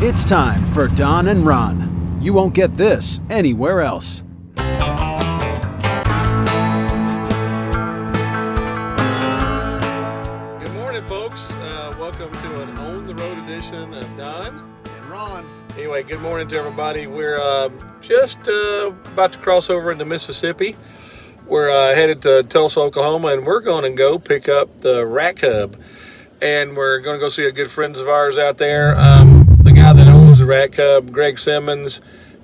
It's time for Don and Ron. You won't get this anywhere else. Good morning, folks. Uh, welcome to an on the road edition of Don. And Ron. Anyway, good morning to everybody. We're uh, just uh, about to cross over into Mississippi. We're uh, headed to Tulsa, Oklahoma, and we're going to go pick up the Rat Cub. And we're going to go see a good friends of ours out there. Um, the guy that owns the Rat Cub, Greg Simmons,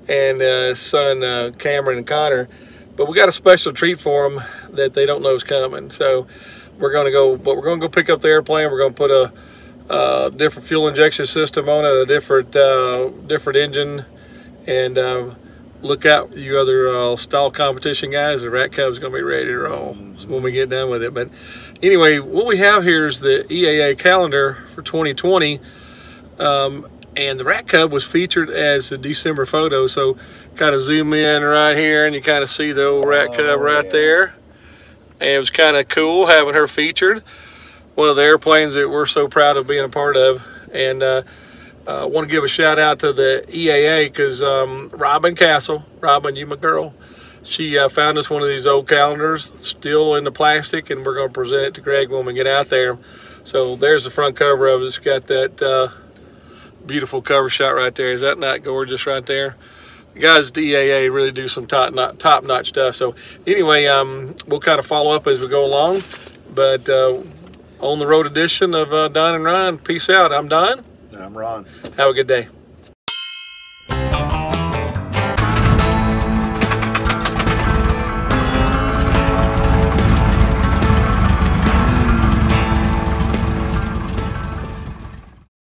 and uh, son uh, Cameron and Connor. But we got a special treat for them that they don't know is coming. So we're going to go, but we're going to go pick up the airplane. We're going to put a, different fuel injection system on it, a different uh, different engine, and uh, look out, you other uh, stall competition guys. The Rat Cub's going to be ready to roll when we get done with it. But anyway, what we have here is the EAA calendar for 2020. Um, and the Rat Cub was featured as a December photo. So kind of zoom in right here and you kind of see the old Rat Cub right yeah. there. And it was kind of cool having her featured. One of the airplanes that we're so proud of being a part of. And uh, uh, want to give a shout out to the EAA because um, Robin Castle, Robin, you my girl, she uh, found us one of these old calendars still in the plastic and we're going to present it to Greg when we get out there. So there's the front cover of it. It's got that uh, beautiful cover shot right there. Is that not gorgeous right there? The guys DAA really do some top notch, top notch stuff. So anyway, um, we'll kind of follow up as we go along. But uh, on the road edition of uh, Don and Ron, peace out. I'm Don. And I'm Ron. Have a good day.